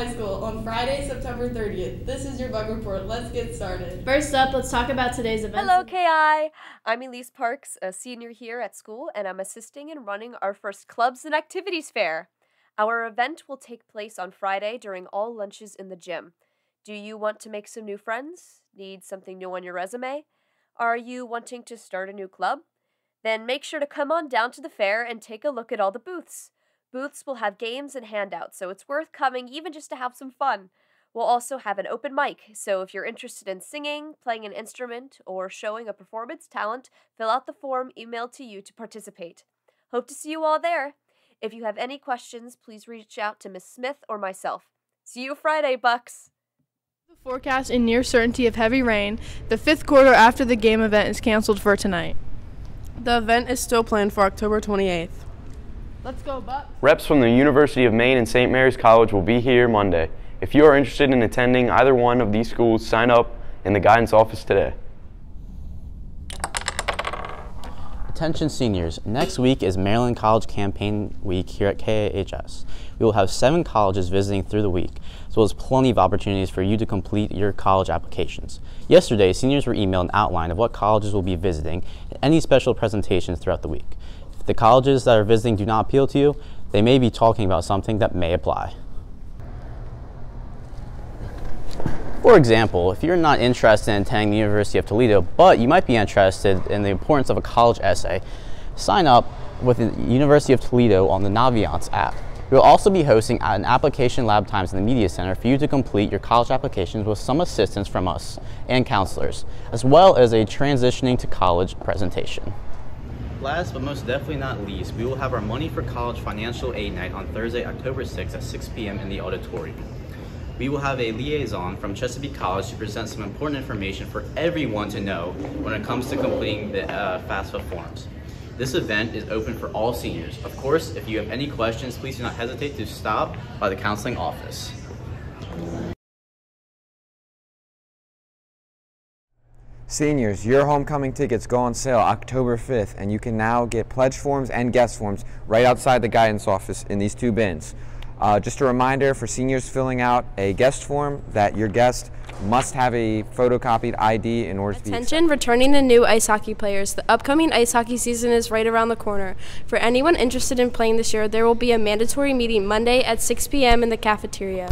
from Kent Island High School on Friday, September 30th. This is your Buc Report. Let's get started. First up, let's talk about today's event. Hello, KI. I'm Elise Parks, a senior here at school, and I'm assisting in running our first clubs and activities fair. Our event will take place on Friday during all lunches in the gym. Do you want to make some new friends? Need something new on your resume? Are you wanting to start a new club? Then make sure to come on down to the fair and take a look at all the booths. Booths will have games and handouts, so it's worth coming even just to have some fun. We'll also have an open mic, so if you're interested in singing, playing an instrument, or showing a performance talent, fill out the form emailed to you to participate. Hope to see you all there. If you have any questions, please reach out to Miss Smith or myself. See you Friday, Bucs! The forecast in near certainty of heavy rain. The fifth quarter after the game event is canceled for tonight. The event is still planned for October 28th. Let's go, Bucs. Reps from the University of Maine and St. Mary's College will be here Monday. If you are interested in attending either one of these schools, sign up in the guidance office today. Attention seniors, next week is Maryland College Campaign Week here at KAHS. We will have seven colleges visiting through the week, as well as plenty of opportunities for you to complete your college applications. Yesterday, seniors were emailed an outline of what colleges will be visiting and any special presentations throughout the week. If the colleges that are visiting do not appeal to you, they may be talking about something that may apply. For example, if you're not interested in attending the University of Toledo, but you might be interested in the importance of a college essay, sign up with the University of Toledo on the Naviance app. We will also be hosting an application lab times in the Media Center for you to complete your college applications with some assistance from us and counselors, as well as a transitioning to college presentation. Last but most definitely not least, we will have our Money for College Financial Aid Night on Thursday, October 6th at 6 p.m. in the auditorium. We will have a liaison from Chesapeake College to present some important information for everyone to know when it comes to completing the uh, FAFSA forms. This event is open for all seniors. Of course, if you have any questions, please do not hesitate to stop by the counseling office. Seniors, your homecoming tickets go on sale October 5th, and you can now get pledge forms and guest forms right outside the guidance office in these two bins. Uh, just a reminder for seniors filling out a guest form that your guest must have a photocopied ID in order to be Attention, returning to new ice hockey players. The upcoming ice hockey season is right around the corner. For anyone interested in playing this year, there will be a mandatory meeting Monday at 6 p.m. in the cafeteria.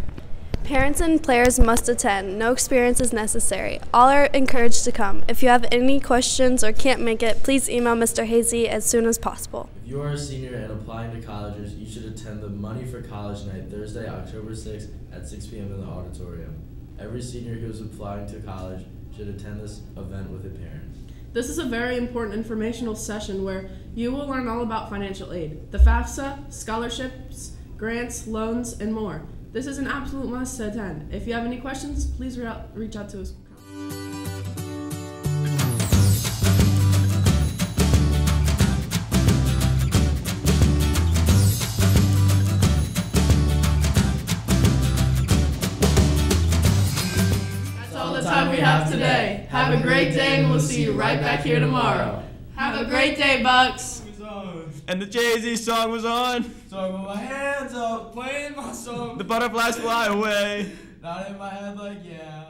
Parents and players must attend. No experience is necessary. All are encouraged to come. If you have any questions or can't make it, please email Mr. Hazy as soon as possible. If you are a senior and applying to colleges, you should attend the Money for College Night Thursday, October 6th at 6 p.m. in the auditorium. Every senior who is applying to college should attend this event with a parent. This is a very important informational session where you will learn all about financial aid, the FAFSA, scholarships, grants, loans, and more. This is an absolute must to attend. If you have any questions, please re- reach out to us. That's all the time we have today. Have a great day, and we'll see you right back here tomorrow. Have a great day, Bucs. And the Jay Z song was on. So I put my hands up, playing my song. The butterflies fly away. Not in my head like yeah.